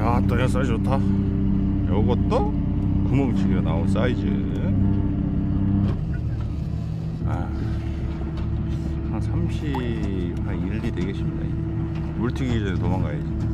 야, 또야 사이즈 좋다. 요것도 구멍치기로 나온 사이즈. 아, 한 30, 한 1, 2 되겠습니다. 물튀기 전에 도망가야지.